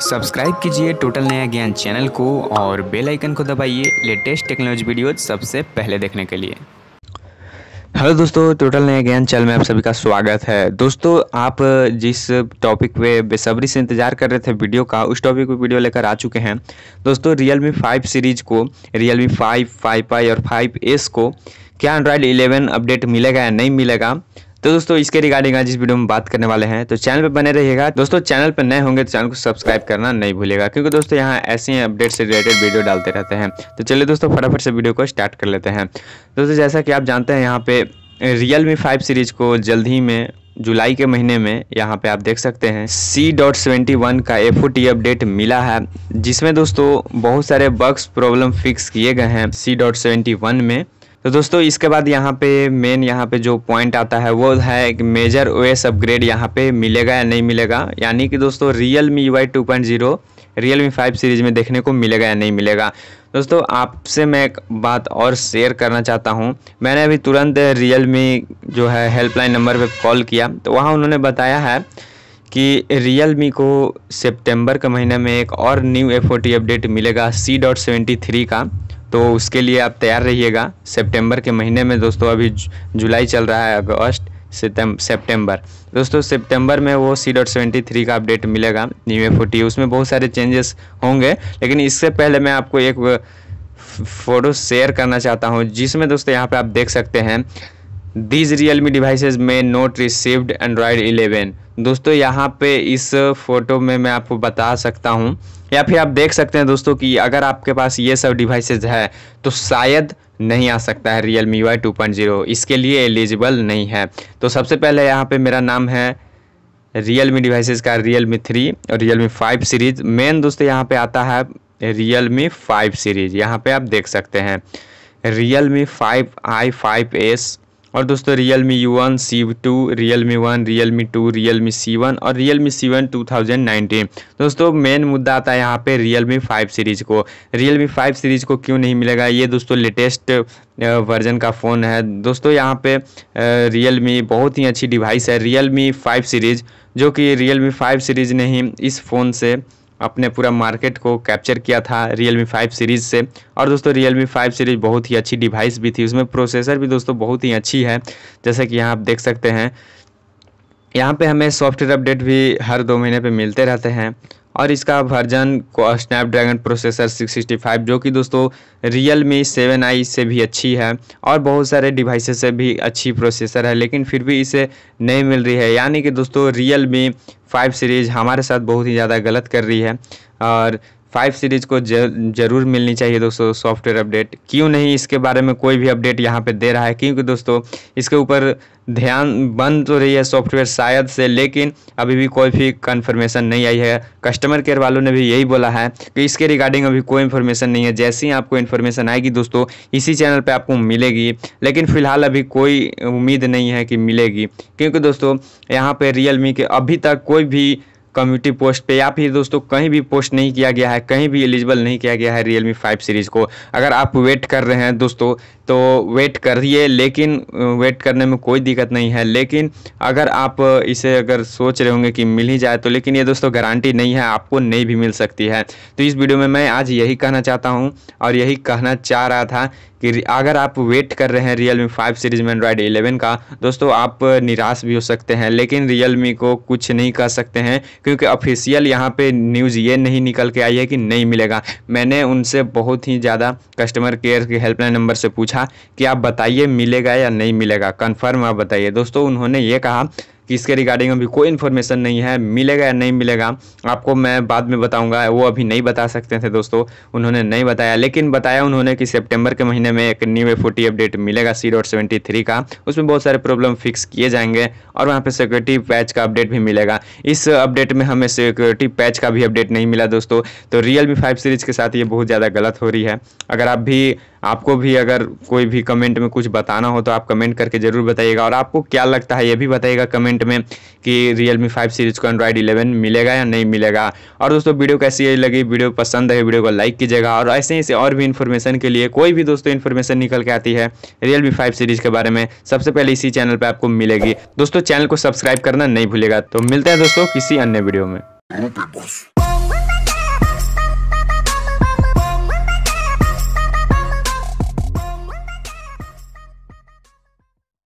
Subscribe कीजिए total नया ज्ञान चैनल को और बेल आइकन को दबाइए लेटेस्ट टेक्नोलॉजी वीडियो सबसे पहले देखने के लिए। हेलो दोस्तों, टोटल नया ज्ञान चैनल में आप सभी का स्वागत है। दोस्तों, आप जिस टॉपिक पे बेसब्री से इंतज़ार कर रहे थे वीडियो का, उस टॉपिक पे वीडियो लेकर आ चुके हैं। दोस्तों रियल मी फाइव सीरीज़ को Realme five five I और फाइव एस को, क्या एंड्रॉयड 11 अपडेट मिलेगा या नहीं मिलेगा? तो दोस्तों, इसके रिगार्डिंग आज इस वीडियो में बात करने वाले हैं। तो चैनल पर बने रहिएगा। दोस्तों चैनल पर नए होंगे तो चैनल को सब्सक्राइब करना नहीं भूलेगा क्योंकि दोस्तों, यहाँ ऐसे ही अपडेट से रिलेटेड वीडियो डालते रहते हैं। तो चलिए दोस्तों, फटाफट से वीडियो को स्टार्ट कर लेते हैं। दोस्तों, जैसा कि आप जानते हैं, यहाँ पे रियल मी फाइव सीरीज़ को जल्द ही में, जुलाई के महीने में, यहाँ पे आप देख सकते हैं सी डॉट सेवेंटी वन का एफ़ अपडेट मिला है, जिसमें दोस्तों, बहुत सारे बग्स प्रॉब्लम फिक्स किए गए हैं सी डॉट सेवेंटी वन में। तो दोस्तों, इसके बाद यहाँ पे मेन यहाँ पे जो पॉइंट आता है, वो है कि मेजर ओएस अपग्रेड यहाँ पे मिलेगा या नहीं मिलेगा। यानी कि दोस्तों Realme U I two point zero Realme five series में देखने को मिलेगा या नहीं मिलेगा। दोस्तों, आपसे मैं एक बात और शेयर करना चाहता हूँ। मैंने अभी तुरंत रियल मी जो है हेल्पलाइन नंबर पर कॉल किया। तो वहाँ उन्होंने बताया है कि रियल मी को सितंबर के महीने में एक और न्यू एफ़ अपडेट मिलेगा सी डॉट सेवेंटी थ्री का। तो उसके लिए आप तैयार रहिएगा। सितंबर के महीने में दोस्तों, अभी जुलाई चल रहा है अगस्त सितंबर। दोस्तों, सितंबर में वो सी डॉट सेवेंटी थ्री का अपडेट मिलेगा न्यू ए फोर्टी उसमें बहुत सारे चेंजेस होंगे, लेकिन इससे पहले मैं आपको एक फ़ोटो शेयर करना चाहता हूँ, जिसमें दोस्तों यहाँ पे आप देख सकते हैं दीज रियल मी डिवाइसेज में नोट रिसीव्ड एंड्रॉयड 11 दोस्तों, यहाँ पे इस फ़ोटो में मैं आपको बता सकता हूँ, या फिर आप देख सकते हैं दोस्तों कि अगर आपके पास ये सब डिवाइसेज है तो शायद नहीं आ सकता है Realme Y two point zero इसके लिए एलिजिबल नहीं है। तो सबसे पहले यहाँ पे मेरा नाम है रियल मी डिवाइसेज का रियल मी थ्री और रियल मी फाइव सीरीज़ मेन दोस्तों, यहाँ पे आता है रियल मी फाइव सीरीज़ यहाँ पे आप देख सकते हैं Realme five I five S और दोस्तों Realme U one C two Realme one Realme two Realme C one और Realme C one two thousand nineteen दोस्तों मेन मुद्दा आता है यहाँ पे रियल मी फाइव सीरीज़ को। रियल मी फाइव सीरीज़ को क्यों नहीं मिलेगा? ये दोस्तों लेटेस्ट वर्जन का फ़ोन है। दोस्तों, यहाँ पे रियल मी बहुत ही अच्छी डिवाइस है। रियल मी फाइव सीरीज़ जो कि रियल मी फाइव सीरीज़ ने ही इस फ़ोन से अपने पूरा मार्केट को कैप्चर किया था रियल मी फाइव सीरीज़ से। और दोस्तों रियल मी फाइव सीरीज़ बहुत ही अच्छी डिवाइस भी थी। उसमें प्रोसेसर भी दोस्तों बहुत ही अच्छी है, जैसे कि यहाँ आप देख सकते हैं। यहाँ पे हमें सॉफ्टवेयर अपडेट भी हर दो महीने पे मिलते रहते हैं। और इसका वर्जन स्नैपड्रैगन प्रोसेसर 665 जो कि दोस्तों रियल मी सेवन आई से भी अच्छी है और बहुत सारे डिवाइसेस से भी अच्छी प्रोसेसर है, लेकिन फिर भी इसे नहीं मिल रही है। यानी कि दोस्तों रियल मी फाइव सीरीज़ हमारे साथ बहुत ही ज़्यादा गलत कर रही है और फाइव सीरीज़ को ज़रूर मिलनी चाहिए दोस्तों, सॉफ्टवेयर अपडेट। क्यों नहीं इसके बारे में कोई भी अपडेट यहाँ पे दे रहा है? क्योंकि दोस्तों, इसके ऊपर ध्यान बन तो रही है सॉफ्टवेयर शायद से, लेकिन अभी भी कोई भी कन्फर्मेशन नहीं आई है। कस्टमर केयर वालों ने भी यही बोला है कि इसके रिगार्डिंग अभी कोई इन्फॉर्मेशन नहीं है। जैसे ही आपको इन्फॉर्मेशन आएगी दोस्तों, इसी चैनल पर आपको मिलेगी। लेकिन फ़िलहाल अभी कोई उम्मीद नहीं है कि मिलेगी। क्योंकि दोस्तों, यहाँ पर रियल के अभी तक कोई भी कम्युनिटी पोस्ट पे या फिर दोस्तों कहीं भी पोस्ट नहीं किया गया है, कहीं भी एलिजिबल नहीं किया गया है रियल मी फाइव सीरीज़ को। अगर आप वेट कर रहे हैं दोस्तों तो वेट करिए, लेकिन वेट करने में कोई दिक्कत नहीं है। लेकिन अगर आप इसे अगर सोच रहे होंगे कि मिल ही जाए तो लेकिन ये दोस्तों गारंटी नहीं है, आपको नहीं भी मिल सकती है। तो इस वीडियो में मैं आज यही कहना चाहता हूँ और यही कहना चाह रहा था कि अगर आप वेट कर रहे हैं रियल मी फाइव सीरीज़ में एंड्रॉयड एलेवन का, दोस्तों आप निराश भी हो सकते हैं, लेकिन रियल मी को कुछ नहीं कह सकते हैं। क्योंकि ऑफिशियल यहाँ पे न्यूज़ ये नहीं निकल के आई है कि नहीं मिलेगा। मैंने उनसे बहुत ही ज़्यादा कस्टमर केयर के हेल्पलाइन नंबर से पूछा कि आप बताइए मिलेगा या नहीं मिलेगा। कन्फर्म आप बताइए। दोस्तों, उन्होंने ये कहा कि इसके रिगार्डिंग अभी कोई इन्फॉर्मेशन नहीं है, मिलेगा या नहीं मिलेगा, आपको मैं बाद में बताऊँगा, वो अभी नहीं बता सकते थे दोस्तों, उन्होंने नहीं बताया। लेकिन बताया उन्होंने कि सितंबर के महीने में एक न्यू एफ़ अपडेट मिलेगा सी डॉट सेवेंटी थ्री का, उसमें बहुत सारे प्रॉब्लम फिक्स किए जाएँगे और वहाँ पर सिक्योरिटी पैच का अपडेट भी मिलेगा। इस अपडेट में हमें सिक्योरिटी पैच का भी अपडेट नहीं मिला दोस्तों तो रियल मी फाइव सीरीज़ के साथ ये बहुत ज़्यादा गलत हो रही है। अगर आप भी आपको भी अगर कोई भी कमेंट में कुछ बताना हो तो आप कमेंट करके ज़रूर बताइएगा और आपको क्या लगता है ये भी बताइएगा कमेंट में कि रियल मी फाइव सीरीज़ को एंड्रॉइड इलेवन मिलेगा या नहीं मिलेगा। और दोस्तों, वीडियो कैसी लगी? वीडियो पसंद है, वीडियो को लाइक कीजिएगा और ऐसे ही से और भी इन्फॉर्मेशन के लिए कोई भी दोस्तों इन्फॉर्मेशन निकल के आती है रियल मी फाइव सीरीज़ के बारे में, सबसे पहले इसी चैनल पर आपको मिलेगी। दोस्तों चैनल को सब्सक्राइब करना नहीं भूलेगा तो मिलते हैं दोस्तों किसी अन्य वीडियो में।